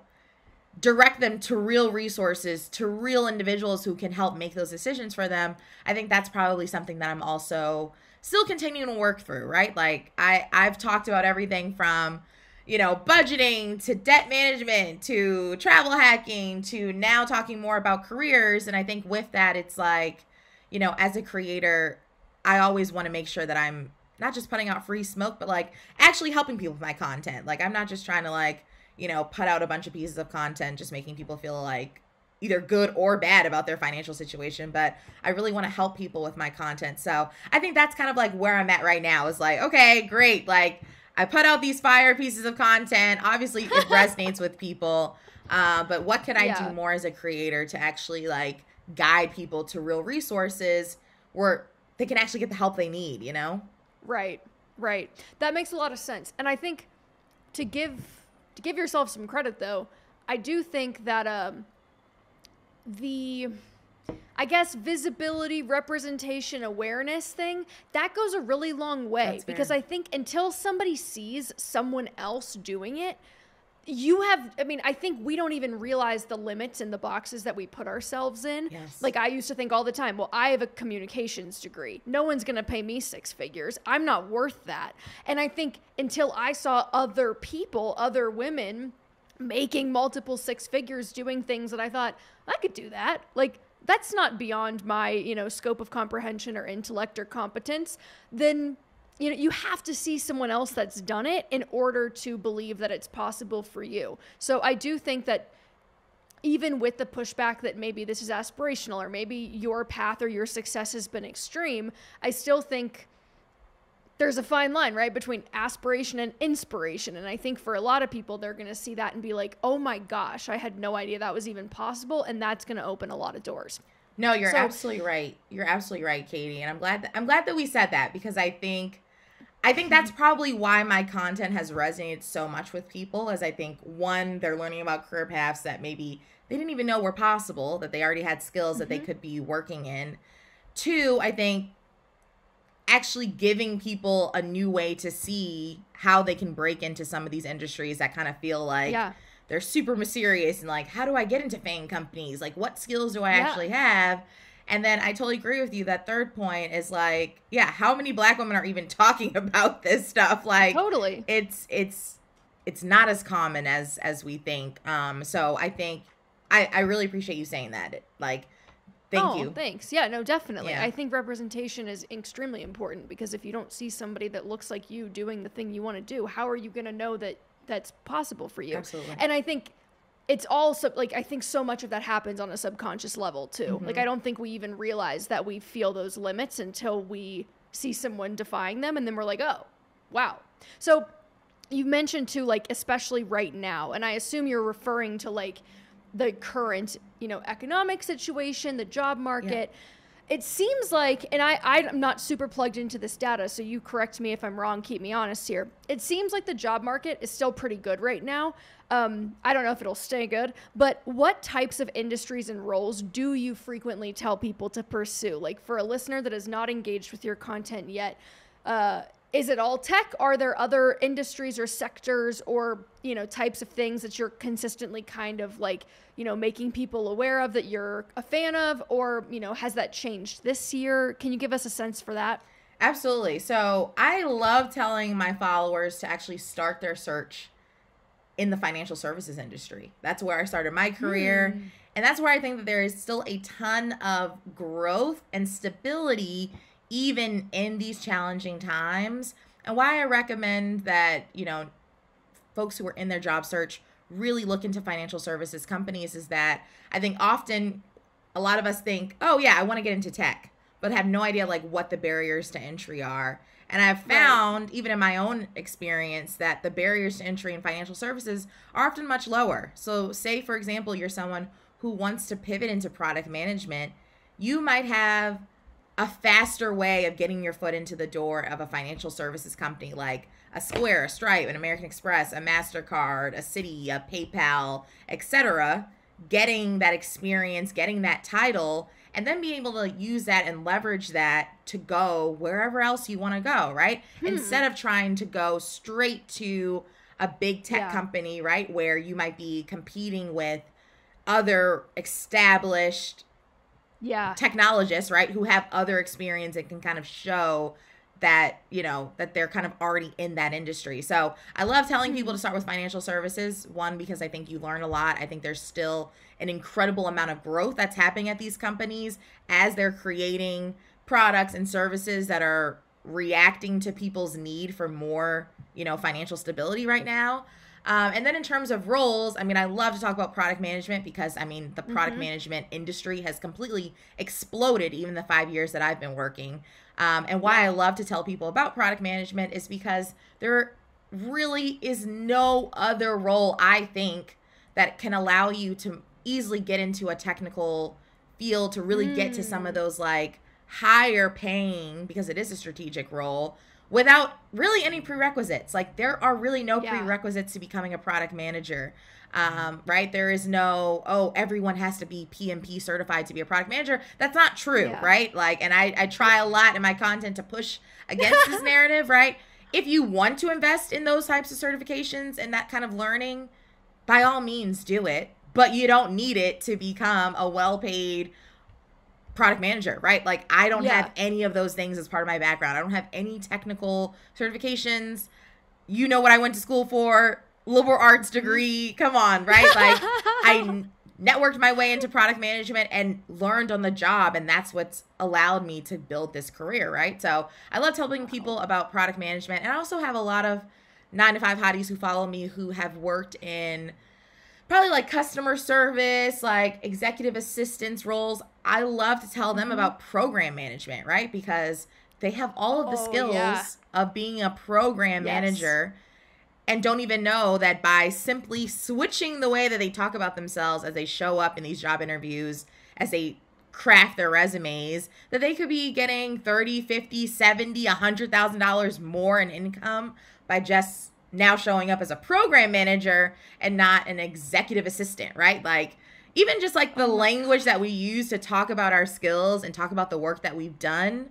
direct them to real resources, to real individuals who can help make those decisions for them? I think that's probably something that I'm also still continuing to work through, right? Like I I've talked about everything from you know, budgeting to debt management to travel hacking to now talking more about careers. And I think with that, it's like, you know, as a creator, I always want to make sure that I'm not just putting out free smoke, but like actually helping people with my content. Like, I'm not just trying to like, you know, put out a bunch of pieces of content, just making people feel like either good or bad about their financial situation, but I really want to help people with my content. So I think that's kind of like where I'm at right now is like, okay, great. Like, I put out these fire pieces of content. Obviously, it (laughs) resonates with people. Uh, but what can I Yeah. do more as a creator to actually like guide people to real resources where they can actually get the help they need, you know? Right. Right. That makes a lot of sense. And I think to give to give yourself some credit though, I do think that um the I guess visibility, representation, awareness thing, that goes a really long way because. I think until somebody sees someone else doing it, you have I mean, I think we don't even realize the limits and the boxes that we put ourselves in. Yes. Like I used to think all the time, well, I have a communications degree. No one's going to pay me six figures. I'm not worth that. And I think until I saw other people, other women making multiple six figures doing things that I thought I could do that. Like that's not beyond my, you know, scope of comprehension or intellect or competence, then you know, you have to see someone else that's done it in order to believe that it's possible for you. So I do think that even with the pushback that maybe this is aspirational or maybe your path or your success has been extreme, I still think there's a fine line, right, between aspiration and inspiration. And I think for a lot of people, they're going to see that and be like, oh my gosh, I had no idea that was even possible. And that's going to open a lot of doors. No, you're So- absolutely right. You're absolutely right, Katie. And I'm glad that, I'm glad that we said that because I think I think that's mm-hmm. probably why my content has resonated so much with people as I think one, they're learning about career paths that maybe they didn't even know were possible, that they already had skills that they mm-hmm. could be working in. Two, I think actually giving people a new way to see how they can break into some of these industries that kind of feel like yeah. they're super mysterious and like how do i get into FAANG companies like what skills do i Yeah. actually have and then i totally agree with you that third point is like yeah how many black women are even (laughs) talking about this stuff like Totally. it's it's it's not as common as as we think um so i think i i really appreciate you saying that like thank oh, you Thanks. Yeah, no, definitely. Yeah. I think representation is extremely important because if you don't see somebody that looks like you doing the thing you want to do, how are you going to know that that's possible for you? Absolutely. And I think it's all sub- like I think so much of that happens on a subconscious level too. Mm-hmm. Like I don't think we even realize that we feel those limits until we see someone defying them and then we're like, "Oh, wow." So you mentioned too like especially right now and i assume you're referring to like the current you know economic situation the job market it seems like and i i'm not super plugged into this data so you correct me if i'm wrong keep me honest here it seems like the job market is still pretty good right now um, i don't know if it'll stay good but what types of industries and roles do you frequently tell people to pursue? Like for a listener that is not engaged with your content yet uh, is it all tech? Are there other industries or sectors or you know types of things that you're consistently kind of like you know making people aware of that you're a fan of? Or you know has that changed this year? Can you give us a sense for that? Absolutely. So I love telling my followers to actually start their search in the financial services industry. That's where I started my career. Hmm. And that's where I think that there is still a ton of growth and stability, even in these challenging times. And why I recommend that, you know, folks who are in their job search really look into financial services companies is that I think often a lot of us think, oh, yeah, I want to get into tech, but have no idea like what the barriers to entry are. And I've found, even in my own experience, that the barriers to entry in financial services are often much lower. So, say, for example, you're someone who wants to pivot into product management, you might have a faster way of getting your foot into the door of a financial services company like a Square, a Stripe, an American Express, a MasterCard, a Citi, a PayPal, etc. Getting that experience, getting that title, and then being able to use that and leverage that to go wherever else you want to go, right? Hmm. Instead of trying to go straight to a big tech Yeah. company, right? Where you might be competing with other established yeah technologists, right, who have other experience and can kind of show that, you know, that they're kind of already in that industry. So I love telling hmm. people to start with financial services. One, because I think you learn a lot. I think there's still an incredible amount of growth that's happening at these companies as they're creating products and services that are reacting to people's need for more, you know, financial stability right now. Um, and then in terms of roles, I mean, I love to talk about product management because I mean, the product management industry has completely exploded even the five years that I've been working. Um, and why I love to tell people about product management is because there really is no other role I think that can allow you to easily get into a technical field to really get to some of those like higher paying because it is a strategic role without really any prerequisites. Like there are really no Yeah. prerequisites to becoming a product manager. Um, right? There is no, oh, everyone has to be PMP certified to be a product manager. That's not true, Yeah. right? Like, and I, I try a lot in my content to push against this (laughs) narrative, right? If you want to invest in those types of certifications and that kind of learning, by all means do it, but you don't need it to become a well paid product manager, right? Like I don't Yeah. have any of those things as part of my background. I don't have any technical certifications. You know what I went to school for? Liberal arts mm-hmm. degree. Come on, right? Like (laughs) I networked my way into product management and learned on the job and that's what's allowed me to build this career, right? So, I love telling people about product management and I also have a lot of 9 to 5 hotties who follow me who have worked in probably like customer service, like executive assistance roles. I love to tell them Mhm. about program management, right? Because they have all of the Oh, skills yeah. of being a program Yes. manager and don't even know that by simply switching the way that they talk about themselves as they show up in these job interviews, as they craft their resumes, that they could be getting 30, 50, 70, $100,000 more in income by just now showing up as a program manager and not an executive assistant, right? Like even just like the language that we use to talk about our skills and talk about the work that we've done,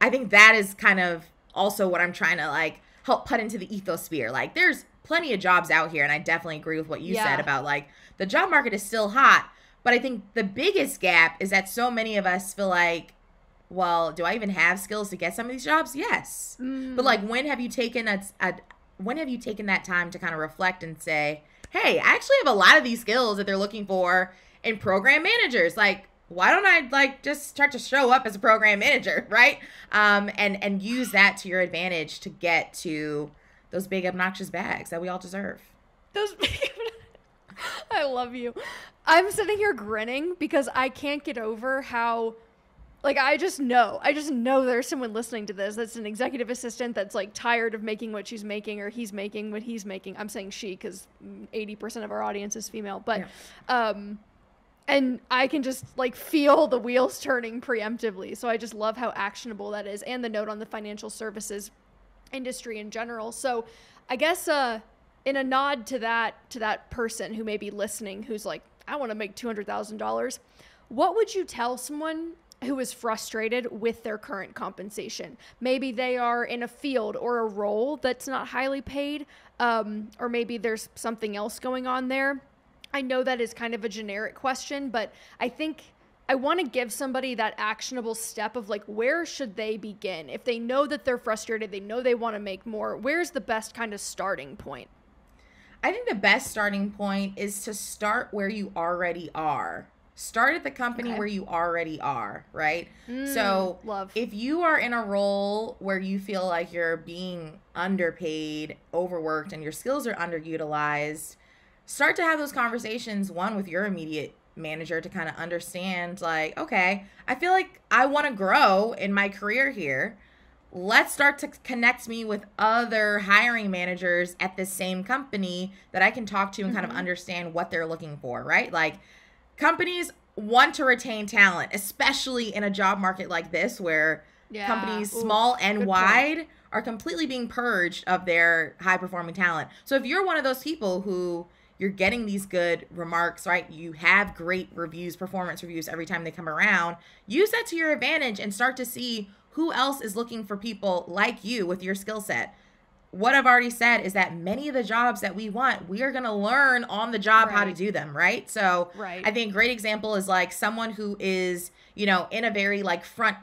I think that is kind of also what I'm trying to like help put into the ethosphere. Like there's plenty of jobs out here and I definitely agree with what you Yeah. said about like the job market is still hot, but I think the biggest gap is that so many of us feel like well, do I even have skills to get some of these jobs? Yes. Mm. But like when have you taken a, a when have you taken that time to kind of reflect and say, "Hey, I actually have a lot of these skills that they're looking for in program managers." Like why don't I like just start to show up as a program manager, (laughs) right? Um, and and use that to your advantage to get to those big obnoxious bags that we all deserve. Those (laughs) big. (laughs) I love you. I'm sitting here grinning because I can't get over how like I just know. I just know there's someone listening to this that's an executive assistant that's like tired of making what she's making or he's making what he's making. I'm saying she cuz 80% of our audience is female, but um and I can just like feel the wheels turning preemptively. So I just love how actionable that is and the note on the financial services industry in general. So I guess uh in a nod to that to that person who may be listening who's like I want to make $200,000, what would you tell someone who is frustrated with their current compensation? Maybe they are in a field or a role that's not highly paid um, or maybe there's something else going on there. I know that is kind of a generic question, but I think I want to give somebody that actionable step of like, where should they begin? If they know that they're frustrated, they know they want to make more, where's the best kind of starting point? I think the best starting point is to start where you already are. Start at the company Okay. where you already are, right? Mm, so love. if you are in a role where you feel like you're being underpaid, overworked, and your skills are underutilized, start to have those conversations, one with your immediate manager to kind of understand, like, okay, I feel like I want to grow in my career here. Let's start to connect me with other hiring managers at the same company that I can talk to and kind of Mhm. understand what they're looking for, right? Like, companies want to retain talent, especially in a job market like this where yeah. companies Ooh, small and good point. wide are completely being purged of their high performing talent. So if you're one of those people who you're getting these good remarks, right? You have great reviews, performance reviews every time they come around. Use that to your advantage and start to see who else is looking for people like you with your skill set. What I've already said is that many of the jobs that we want, we are going to learn on the job how to do them, right? So Right. I think a great example is like someone who is, you know, in a very like front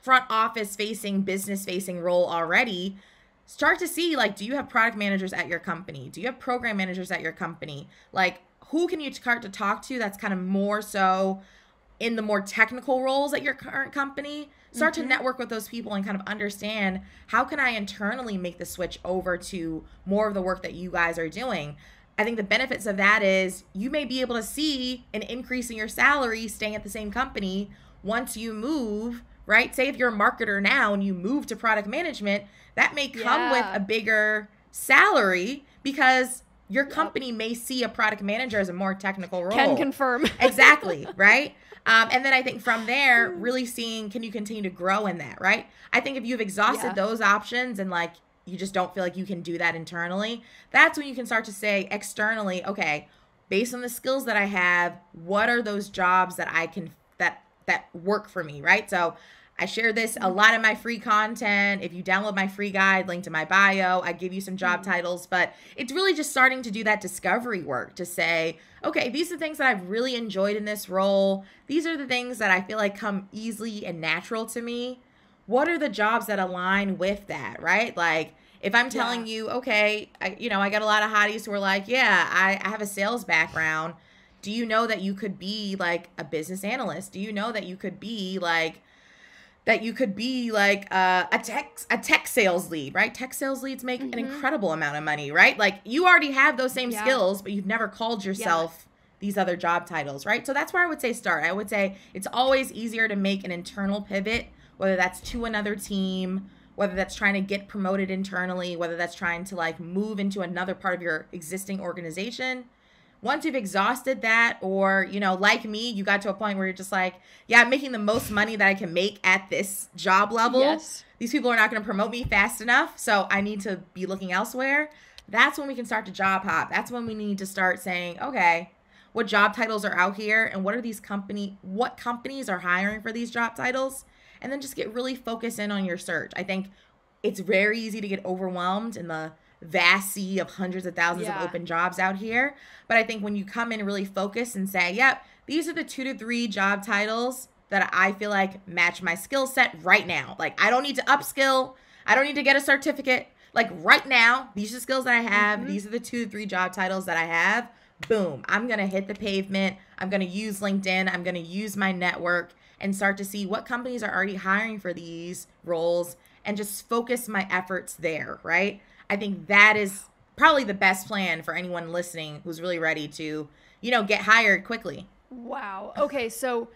front office facing, business facing role already. Start to see like do you have product managers at your company? Do you have program managers at your company? Like who can you start to talk to that's kind of more so in the more technical roles at your current company? Start to Mhm. network with those people and kind of understand how can I internally make the switch over to more of the work that you guys are doing. I think the benefits of that is you may be able to see an increase in your salary staying at the same company once you move, right? Say if you're a marketer now and you move to product management, that may come with a bigger salary because your company may see a product manager as a more technical role. Can confirm. (laughs) exactly, right? Um, and then I think from there, really seeing can you continue to grow in that, right? I think if you've exhausted Yeah. those options and like you just don't feel like you can do that internally, that's when you can start to say externally, okay, based on the skills that I have, what are those jobs that I can that that work for me, right? So I share this a mm-hmm. lot of my free content. If you download my free guide, link to my bio, I give you some job mm-hmm. titles, but it's really just starting to do that discovery work to say, okay, these are the things that I've really enjoyed in this role. These are the things that I feel like come easily and natural to me. What are the jobs that align with that, right? Like if I'm telling you, okay, I, you know, I got a lot of hotties who are like, yeah, I, I have a sales background. Do you know that you could be like a business analyst? Do you know that you could be like that you could be like uh, a tech a tech sales lead, right? Tech sales leads make an incredible amount of money, right? Like you already have those same Yeah. skills, but you've never called yourself these other job titles, right? So that's where I would say start. I would say it's always easier to make an internal pivot, whether that's to another team, whether that's trying to get promoted internally, whether that's trying to like move into another part of your existing organization once you've exhausted that or you know like me you got to a point where you're just like yeah i'm making the most money that i can make at this job level. Yes. these people are not going to promote me fast enough so i need to be looking elsewhere. That's when we can start to job hop. That's when we need to start saying okay what job titles are out here and what are these company what companies are hiring for these job titles? And then just get really focused in on your search. I think it's very easy to get overwhelmed in the vast sea of hundreds of thousands Yeah. of open jobs out here. But I think when you come in and really focus and say, yep, these are the two to three job titles that I feel like match my skill set right now. Like I don't need to upskill, I don't need to get a certificate. Like right now, these are the skills that I have. Mm-hmm. These are the two to three job titles that I have. Boom, I'm gonna hit the pavement. I'm gonna use LinkedIn. I'm gonna use my network and start to see what companies are already hiring for these roles and just focus my efforts there, right? I think that is probably the best plan for anyone listening who's really ready to, you know, get hired quickly. Wow. Okay, so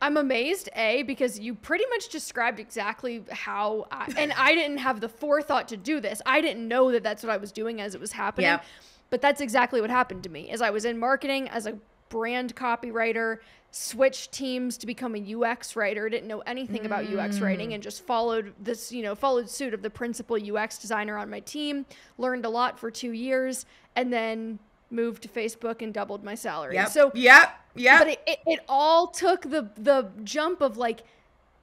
I'm amazed, A, because you pretty much described exactly how, I, and I didn't have the forethought to do this. I didn't know that that's what I was doing as it was happening. Yep. But that's exactly what happened to me. As I was in marketing as a brand copywriter, switched teams to become a UX writer, didn't know anything about UX Mm. writing and just followed this, you know, followed suit of the principal UX designer on my team, learned a lot for 2 years and then moved to Facebook and doubled my salary. Yep. So yep. Yeah. but it, it, it all took the the jump of like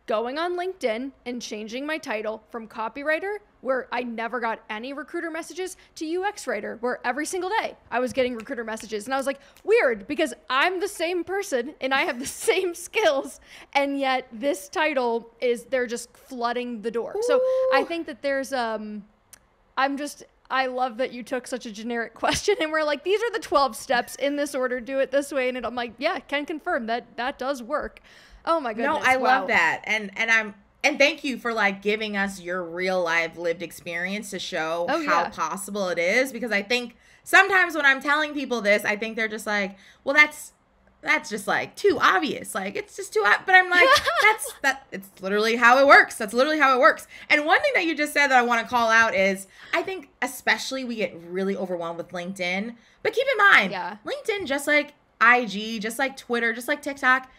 going on linkedin and changing my title from copywriter where i never got any recruiter messages to ux writer where every single day i was getting recruiter messages. And i was like weird because i'm the same person and i have the (laughs) same skills and yet this title is they're just flooding the door. So i think that there's um I'm just I love that you took such a generic (laughs) question and we're like these are the 12 steps in this order do it this way. And I'm like yeah can confirm that that does work. Oh my goodness. No, I wow. love that. And and I'm and thank you for like giving us your real life lived experience to show Oh, how yeah. possible it is because I think sometimes when I'm telling people this, I think they're just like, "Well, that's that's just like too obvious. Like it's just too ob-. but I'm like, (laughs) that's that it's literally how it works. That's literally how it works. And one thing that you just said that I want to call out is I think especially we get really overwhelmed with LinkedIn. But keep in mind, Yeah. LinkedIn just like IG, just like Twitter, just like TikTok,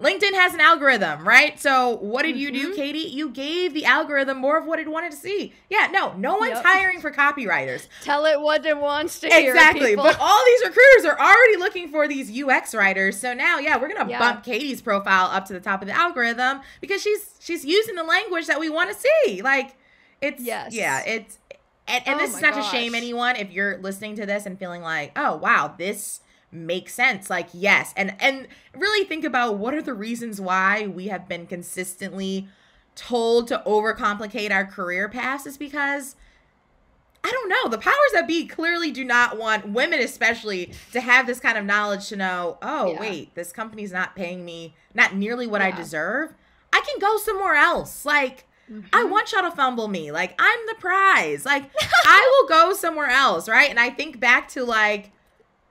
LinkedIn has an algorithm, right? So what did you do, Mhm. Katie? You gave the algorithm more of what it wanted to see. Yeah, no, no one's Yep. hiring for copywriters. Tell it what it wants to hear. Exactly. But all these recruiters are already looking for these UX writers. So now, yeah, we're gonna Yeah. bump Katie's profile up to the top of the algorithm because she's she's using the language that we want to see. Like it's Yes. yeah, it's and, and Oh this is not to shame anyone if you're listening to this and feeling like, oh wow, this makes sense. Like, yes. And and really think about what are the reasons why we have been consistently told to overcomplicate our career paths is because I don't know. The powers that be clearly do not want women, especially, to have this kind of knowledge to know, oh, Yeah. wait, this company's not paying me not nearly what I deserve. I can go somewhere else. Like, I Mm-hmm. want y'all to fumble me. Like, I'm the prize. Like, (laughs) I will go somewhere else, right? And I think back to like,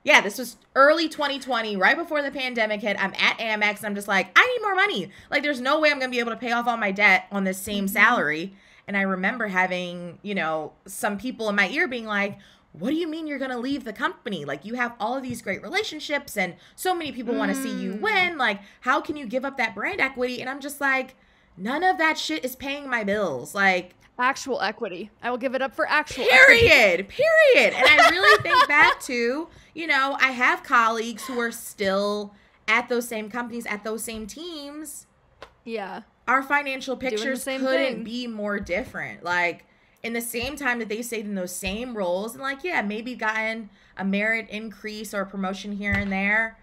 yeah, this was early 2020, right before the pandemic hit. I'm at Amex and I'm just like, I need more money. Like, there's no way I'm gonna be able to pay off all my debt on this same Mm-hmm. salary. And I remember having, you know, some people in my ear being like, what do you mean you're going to leave the company? Like, you have all of these great relationships and so many people want to see you Mm. win. Like, how can you give up that brand equity? And I'm just like, none of that shit is paying my bills. Like, Actual equity. I will give it up for actual equity. period. Period. And I really think back to, you know, I have colleagues who are still at those same companies, at those same teams. Yeah. Our financial pictures couldn't thing. be more different. Like, in the same time that they stayed in those same roles and like yeah maybe gotten a merit increase or a promotion here and there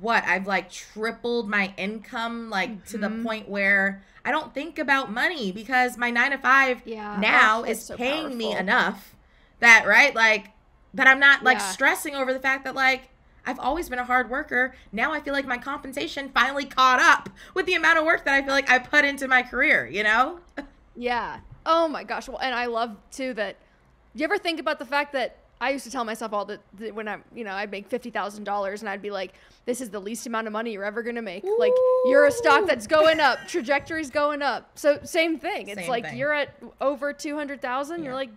what i've like tripled my income like to the Mhm. point where i don't think about money because my nine to five Yeah. Oh, now Oh, is so paying me enough that right like that i'm not like Yeah. stressing over the fact that like I've always been a hard worker. Now I feel like my compensation finally caught up with the amount of work that I feel like I put into my career, you know? (laughs) Yeah. Oh my gosh. Well, and I love too that. You ever think about the fact that I used to tell myself all that, that when I, you know, I'd make fifty thousand dollars and I'd be like, "This is the least amount of money you're ever gonna make." Like you're a stock that's going up, trajectory's going up. So same thing. It's Same like thing. you're at over two hundred thousand. Yeah. You're like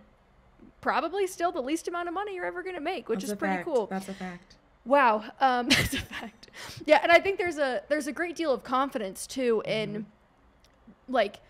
probably still the least amount of money you're ever gonna make, which That's is pretty fact. cool. That's a fact. Wow, um, (laughs) that's a fact. Yeah, and I think there's a there's a great deal of confidence too in like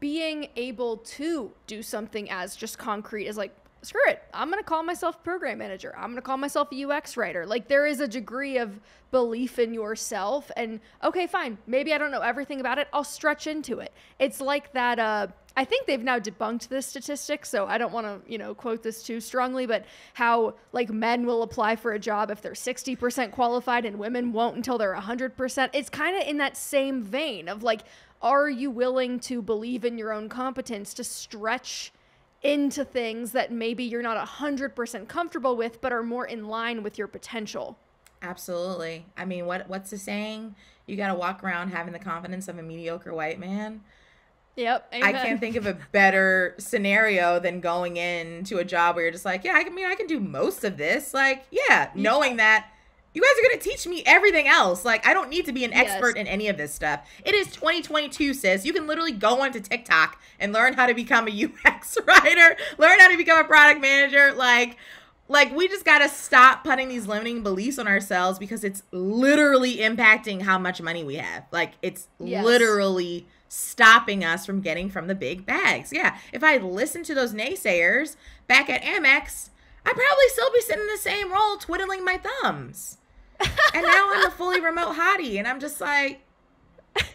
being able to do something as just concrete as like screw it. I'm going to call myself program manager. I'm going to call myself a ux writer. Like there is a degree of belief in yourself and okay fine. Maybe i don't know everything about it. I'll stretch into it. It's like that uh I think they've now debunked this statistic, so I don't want to, you know, quote this too strongly, but how like men will apply for a job if they're 60% qualified and women won't until they're 100%. It's kind of in that same vein of like are you willing to believe in your own competence to stretch into things that maybe you're not 100% comfortable with but are more in line with your potential? Absolutely. I mean, what what's the saying? You got to walk around having the confidence of a mediocre white man. Yep. I can't think of a better scenario than going into a job where you're just like, yeah, I can- I mean, I can do most of this. Like, yeah, knowing that you guys are going to teach me everything else. Like, I don't need to be an Yes. expert in any of this stuff. It is 2022, sis. You can literally go onto TikTok and learn how to become a (laughs) UX writer, learn how to become a product manager. Like, like we just got to stop putting these limiting beliefs on ourselves because it's literally impacting how much money we have. Like, it's Yes. literally stopping us from getting from the big bags. Yeah, if I listened to those naysayers back at Amex, I'd probably still be sitting in the same role twiddling my thumbs. And now I'm a fully remote hottie, and I'm just like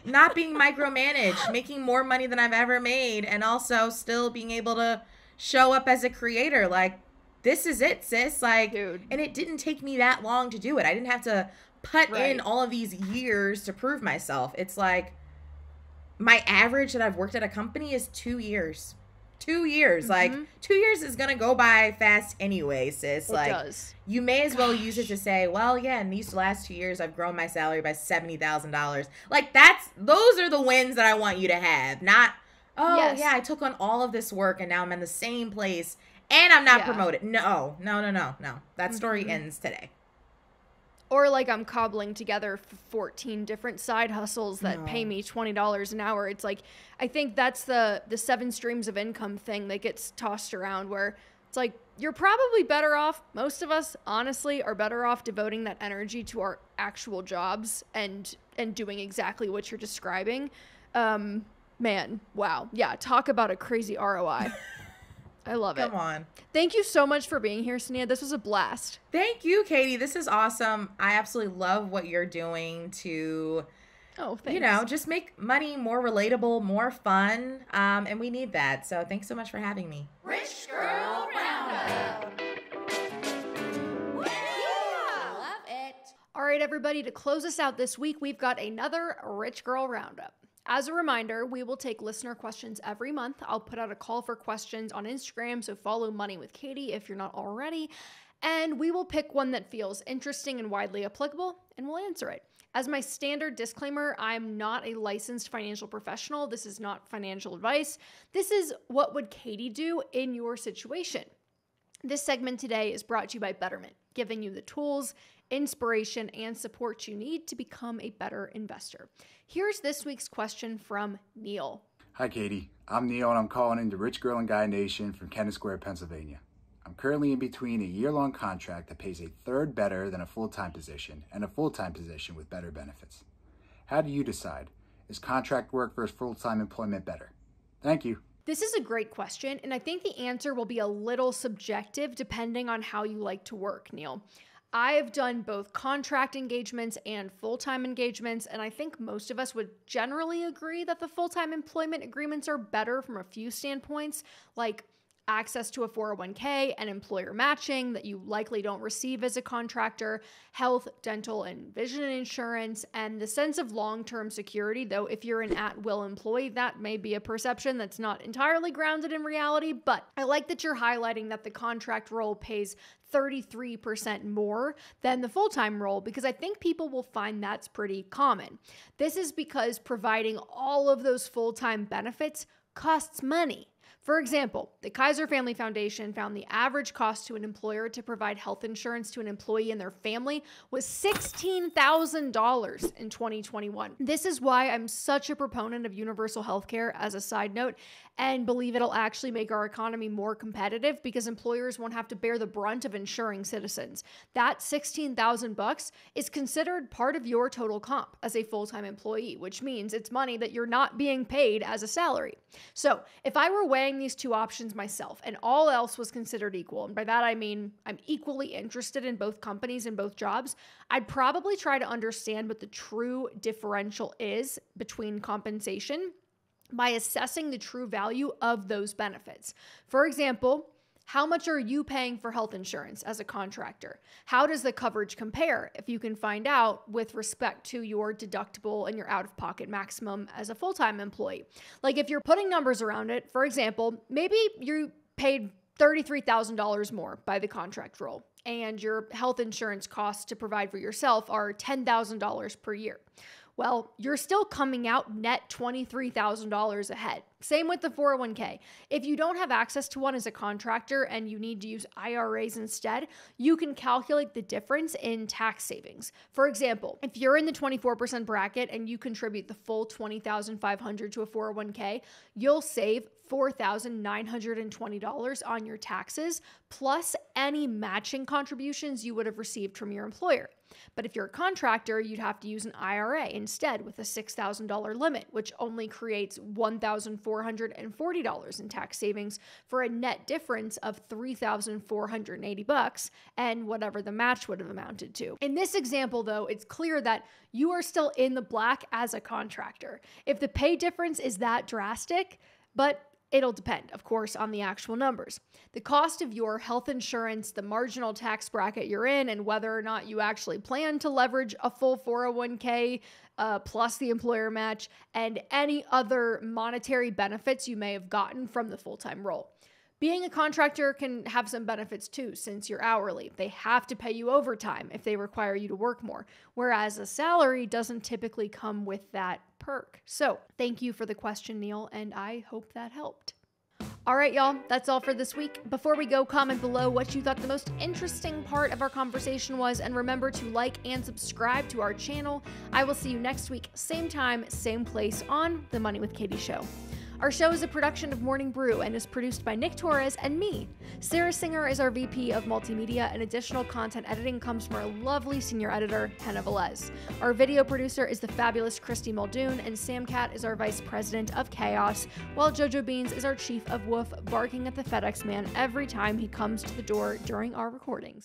not being micromanaged, making more money than I've ever made, and also still being able to show up as a creator. Like, this is it, sis. Like, Dude. and it didn't take me that long to do it. I didn't have to put Right. in all of these years to prove myself. It's like my average that I've worked at a company is two years. Two years. Like Mhm. two years is gonna go by fast anyway, sis. It like does. you may as well use it to say, well, yeah, in these last two years I've grown my salary by seventy thousand dollars. Like that's those are the wins that I want you to have. Not oh Yes. yeah, I took on all of this work and now I'm in the same place and I'm not Yeah. promoted. No, no, no, no, no. That story Mhm. ends today. Or like I'm cobbling together 14 different side hustles that pay me $20 an hour. It's like I think that's the the seven streams of income thing that gets tossed around where it's like you're probably better off most of us honestly are better off devoting that energy to our actual jobs and and doing exactly what you're describing. Um man, wow. Yeah, talk about a crazy ROI. (laughs) I love it. Come on. Thank you so much for being here, Cinneah. This was a blast. Thank you, Katie. This is awesome. I absolutely love what you're doing to, Oh, thanks. you know, just make money more relatable, more fun. Um, and we need that. So thanks so much for having me. Rich Girl Roundup. Love it. All right, everybody, to close us out this week, we've got another Rich Girl Roundup. As a reminder, we will take listener questions every month. I'll put out a call for questions on Instagram, so follow Money with Katie if you're not already. And we will pick one that feels interesting and widely applicable, and we'll answer it. As my standard disclaimer, I'm not a licensed financial professional. This is not financial advice. This is what would Katie do in your situation. This segment today is brought to you by Betterment, giving you the tools, inspiration, and support you need to become a better investor. Here's this week's question from Neil. Hi, Katie. I'm Neil, and I'm calling in the Rich Girl and Guy Nation from Kennett Square, Pennsylvania. I'm currently in between a year long contract that pays a third better than a full time position and a full time position with better benefits. How do you decide? Is contract work versus full time employment better? Thank you. This is a great question, and I think the answer will be a little subjective depending on how you like to work, Neil. I have done both contract engagements and full time engagements, and I think most of us would generally agree that the full time employment agreements are better from a few standpoints, like access to a 401k and employer matching that you likely don't receive as a contractor, health, dental, and vision insurance, and the sense of long term security. Though, if you're an at will employee, that may be a perception that's not entirely grounded in reality. But I like that you're highlighting that the contract role pays 33% more than the full time role because I think people will find that's pretty common. This is because providing all of those full time benefits costs money. For example, the Kaiser Family Foundation found the average cost to an employer to provide health insurance to an employee and their family was $16,000 in 2021. This is why I'm such a proponent of universal health care as a side note and believe it'll actually make our economy more competitive because employers won't have to bear the brunt of insuring citizens. That 16,000 bucks is considered part of your total comp as a full-time employee, which means it's money that you're not being paid as a salary. So, if I were weighing these two options myself and all else was considered equal, and by that I mean I'm equally interested in both companies and both jobs, I'd probably try to understand what the true differential is between compensation by assessing the true value of those benefits. For example, how much are you paying for health insurance as a contractor? How does the coverage compare if you can find out with respect to your deductible and your out of pocket maximum as a full time employee? Like if you're putting numbers around it, for example, maybe you paid $33,000 more by the contract role and your health insurance costs to provide for yourself are $10,000 per year well, you're still coming out net $23,000 ahead. Same with the 401k. If you don't have access to one as a contractor and you need to use IRAs instead, you can calculate the difference in tax savings. For example, if you're in the 24% bracket and you contribute the full 20,500 to a 401k, you'll save $4,920 on your taxes plus any matching contributions you would have received from your employer. But if you're a contractor, you'd have to use an IRA instead with a $6,000 limit, which only creates $1,440 in tax savings for a net difference of 3,480 bucks and whatever the match would have amounted to. In this example though, it's clear that you are still in the black as a contractor. If the pay difference is that drastic, but It'll depend, of course, on the actual numbers. The cost of your health insurance, the marginal tax bracket you're in, and whether or not you actually plan to leverage a full 401k uh, plus the employer match, and any other monetary benefits you may have gotten from the full time role. Being a contractor can have some benefits too, since you're hourly. They have to pay you overtime if they require you to work more, whereas a salary doesn't typically come with that perk. So, thank you for the question, Neil, and I hope that helped. All right, y'all, that's all for this week. Before we go, comment below what you thought the most interesting part of our conversation was, and remember to like and subscribe to our channel. I will see you next week, same time, same place on The Money with Katie Show. Our show is a production of Morning Brew and is produced by Nick Torres and me. Sarah Singer is our VP of Multimedia, and additional content editing comes from our lovely senior editor, Hannah Velez. Our video producer is the fabulous Christy Muldoon, and Sam Cat is our vice president of Chaos, while JoJo Beans is our chief of Woof, barking at the FedEx man every time he comes to the door during our recordings.